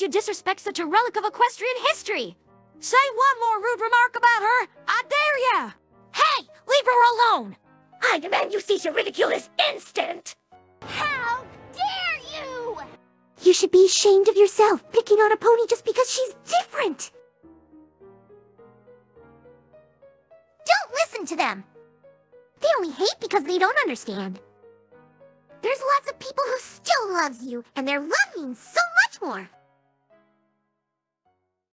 you disrespect such a relic of equestrian history? Say one more rude remark about her, I dare ya! Hey, leave her alone! I demand you cease your ridicule this instant! How dare you! You should be ashamed of yourself, picking on a pony just because she's different! Don't listen to them! They only hate because they don't understand. There's lots of people who still love you, and their love means so much more.